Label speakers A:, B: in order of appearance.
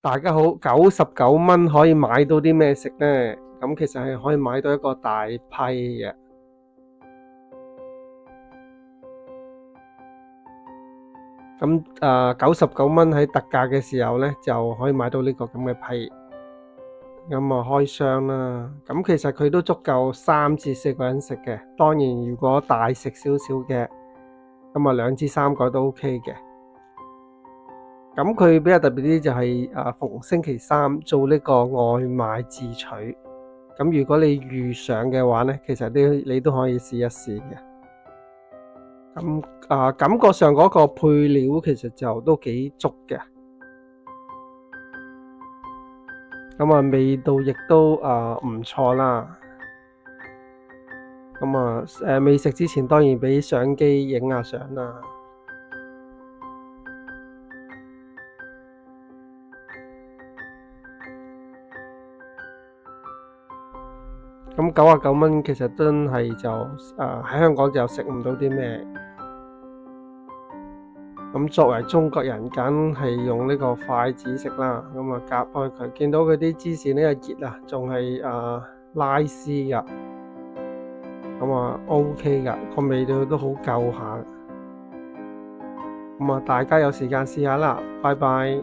A: 大家好，九十九蚊可以買到啲咩食呢？咁其實係可以買到一個大批嘅。咁啊九十九蚊喺特價嘅時候呢，就可以買到呢個咁嘅批。咁啊開箱啦，咁其實佢都足夠三至四個人食嘅。當然如果大食少少嘅，咁啊兩至三個都 OK 嘅。咁佢比較特別啲就係啊逢星期三做呢個外賣自取。咁如果你遇上嘅話呢，其實你你都可以試一試嘅。咁啊感覺上嗰個配料其實就都幾足嘅。咁啊，味道亦都啊唔錯啦。咁啊，誒未食之前當然俾相機影下相啦。咁九啊九蚊其實真係就誒喺香港就食唔到啲咩。咁作為中國人，梗係用呢個筷子食啦。咁啊，夾開佢，見到佢啲芝士呢個熱啊，仲係誒拉絲噶。咁啊，OK 噶，個味道都好夠下。咁啊，大家有時間試下啦。拜拜。